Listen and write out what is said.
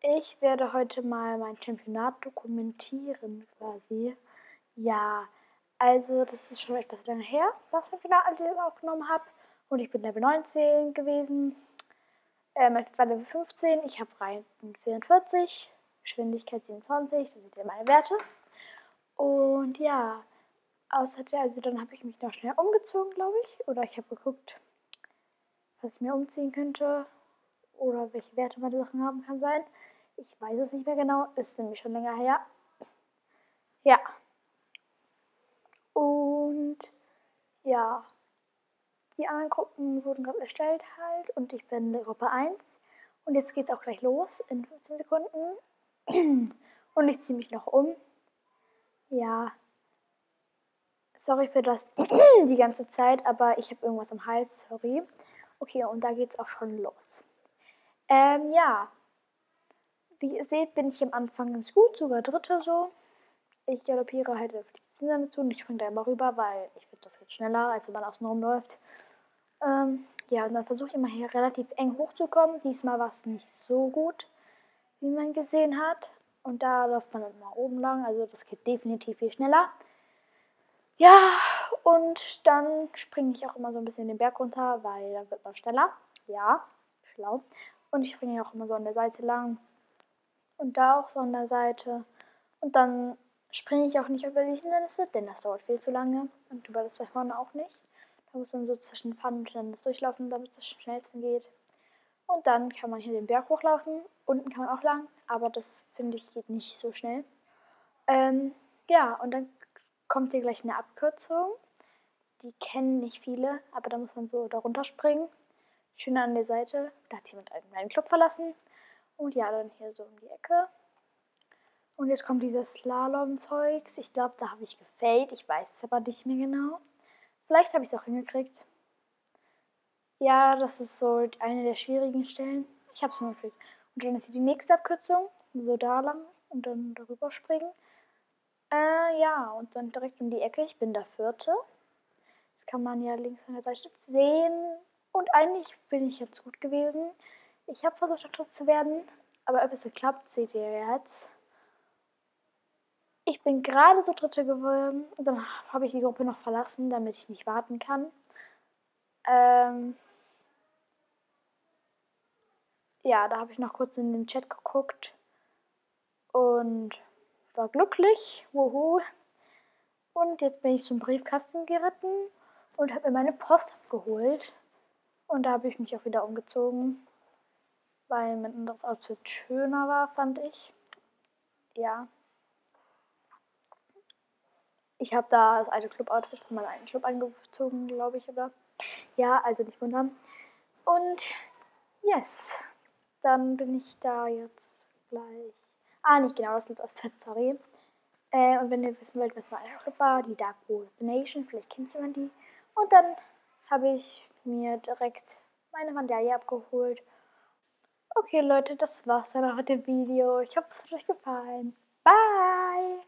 Ich werde heute mal mein Championat dokumentieren, quasi. Ja, also das ist schon etwas lange her, was ich wieder alles aufgenommen habe. Und ich bin Level 19 gewesen. Ähm, ich war Level 15, ich habe Reihen 44, Geschwindigkeit 27, das sind ja meine Werte. Und ja, außerdem, also dann habe ich mich noch schnell umgezogen, glaube ich. Oder ich habe geguckt, was ich mir umziehen könnte. Oder welche Werte meine Sachen haben kann sein. Ich weiß es nicht mehr genau, ist nämlich schon länger her. Ja. Und ja, die anderen Gruppen wurden gerade erstellt halt und ich bin in Gruppe 1. Und jetzt geht es auch gleich los in 15 Sekunden. Und ich ziehe mich noch um. Ja. Sorry für das die ganze Zeit, aber ich habe irgendwas am Hals, sorry. Okay, und da geht es auch schon los. Ähm, ja. Wie ihr seht, bin ich am Anfang ganz gut, sogar Dritte so. Ich galoppiere halt auf die Zinsen zu und ich springe da immer rüber, weil ich finde, das geht schneller, als wenn man außen rumläuft. Ähm, ja, und dann versuche ich immer hier relativ eng hochzukommen. Diesmal war es nicht so gut, wie man gesehen hat. Und da läuft man dann immer oben lang, also das geht definitiv viel schneller. Ja, und dann springe ich auch immer so ein bisschen den Berg runter, weil dann wird man schneller. Ja, schlau. Und ich springe auch immer so an der Seite lang. Und da auch so an der Seite. Und dann springe ich auch nicht über die Hindernisse, denn das dauert viel zu lange. Und über das da vorne auch nicht. Da muss man so zwischen Pfannen und Hindernis durchlaufen, damit es am schnellsten geht. Und dann kann man hier den Berg hochlaufen. Unten kann man auch lang, aber das finde ich geht nicht so schnell. Ähm, ja, und dann kommt hier gleich eine Abkürzung. Die kennen nicht viele, aber da muss man so darunter springen. Schön an der Seite. Da hat jemand einen kleinen Club verlassen. Und ja, dann hier so um die Ecke. Und jetzt kommt dieses Slalom-Zeugs. Ich glaube, da habe ich gefällt. Ich weiß es aber nicht mehr genau. Vielleicht habe ich es auch hingekriegt. Ja, das ist so eine der schwierigen Stellen. Ich habe es hingekriegt. Und dann ist hier die nächste Abkürzung. So da lang und dann darüber springen. Äh, ja, und dann direkt um die Ecke. Ich bin der Vierte. Das kann man ja links an der Seite sehen. Und eigentlich bin ich jetzt gut gewesen. Ich habe versucht, Dritt zu werden, aber ob es geklappt, seht ihr jetzt. Ich bin gerade so Dritte geworden dann habe ich die Gruppe noch verlassen, damit ich nicht warten kann. Ähm ja, da habe ich noch kurz in den Chat geguckt und war glücklich. Wuhu. Und jetzt bin ich zum Briefkasten geritten und habe mir meine Post abgeholt. Und da habe ich mich auch wieder umgezogen, weil mein anderes Outfit schöner war, fand ich. Ja. Ich habe da das alte Club-Outfit von meinem alten Club angezogen, glaube ich, oder? Ja, also nicht wundern. Und yes, dann bin ich da jetzt gleich. Ah, nicht genau, das liegt aus sorry. Äh, und wenn ihr wissen wollt, was mein Club war, die Dark Wolf Nation, vielleicht kennt jemand die. Und dann habe ich mir direkt meine Vandalie abgeholt. Okay Leute, das war's dann auch mit dem Video. Ich hoffe, es hat euch gefallen. Bye!